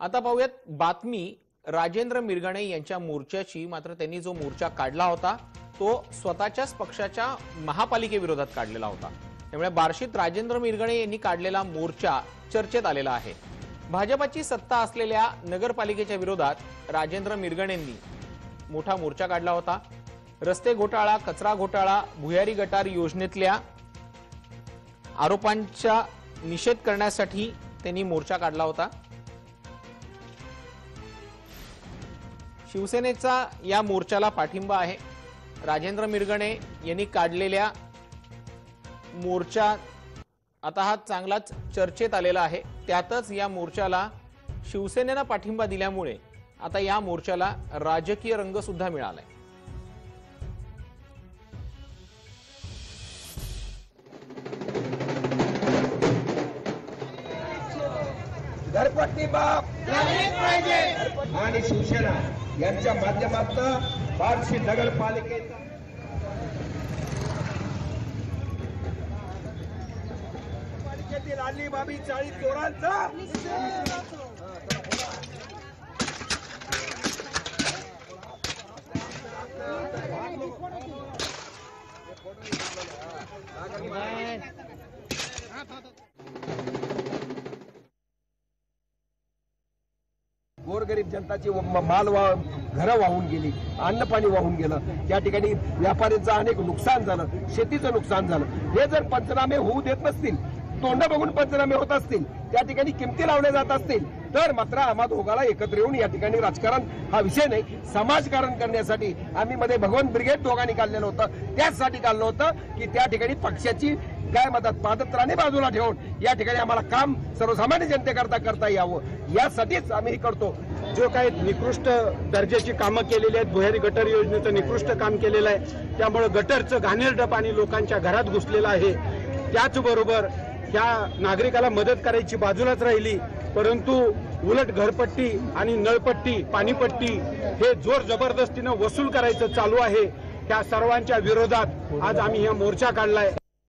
आता पाहूयात बातमी. राजेंद्र मिरगणे यांच्या मोर्चाची मात्र त्यांनी जो मोर्चा काढला होता तो स्वतःच्याच पक्षाच्या महापालिकेविरोधात काढलेला होता. त्यामुळे बार्शीत राजेंद्र मिरगणे यांनी काढलेला मोर्चा चर्चेत आलेला आहे. भाजपाची सत्ता असलेल्या नगरपालिकेच्या विरोधात राजेंद्र मिरगणेंनी मोठा मोर्चा काढला होता. रस्ते घोटाळा कचरा घोटाळा भुयारी गटार योजनेतल्या आरोपांचा निषेध करण्यासाठी त्यांनी मोर्चा काढला होता. शिवसेनेचा या मोर्चाला पाठिंबा आहे. राजेंद्र मिरगणे यांनी काढलेल्या मोर्चा आता हा चांगलाच चर्चेत आलेला आहे. त्यातच या मोर्चाला शिवसेनेनं पाठिंबा दिल्यामुळे आता या मोर्चाला राजकीय रंग सुद्धा मिळालाय. घरपट्टी बाप. आणि शिवसेना यांच्या माध्यमातून बार्शी नगरपालिकेचा पालिकेतील आली बाबी चाळीस चोरांचा गोरगरीब जनताची माल वा घरं वाहून गेली अन्न पाणी वाहून गेलं. त्या ठिकाणी व्यापाऱ्यांचं अनेक नुकसान झालं शेतीचं नुकसान झालं. हे जर पंचनामे होऊ देत नसतील तोंड बघून पंचनामे होत असतील त्या ठिकाणी किमती लावल्या जात असतील तर मात्र आम्हा दोघाला एकत्र येऊन या ठिकाणी राजकारण हा विषय नाही. समाजकारण करण्यासाठी आम्ही मध्ये भगवान ब्रिगेड दोघांनी काढलेलं होतं. त्याचसाठी काढलं होतं की त्या ठिकाणी पक्षाची काय म्हणतात पादत्राने बाजूला ठेवून या ठिकाणी आम्हाला काम सर्वसामान्य जनतेकरता करता यावं. यासाठीच आम्ही हे करतो. जो काही निकृष्ट दर्जाची कामं केलेली आहेत भुयारी गटर योजनेचं निकृष्ट काम केलेलं आहे त्यामुळे गटरचं घाणेरडं पाणी लोकांच्या घरात घुसलेलं आहे. त्याचबरोबर या नागरिकाला मदत करायची बाजूलाच राहिली परंतु उलट घरपट्टी आणि नळपट्टी पाणीपट्टी हे जोर जबरदस्तीनं वसूल करायचं चालू आहे. त्या सर्वांच्या विरोधात आज आम्ही हा मोर्चा काढलाय.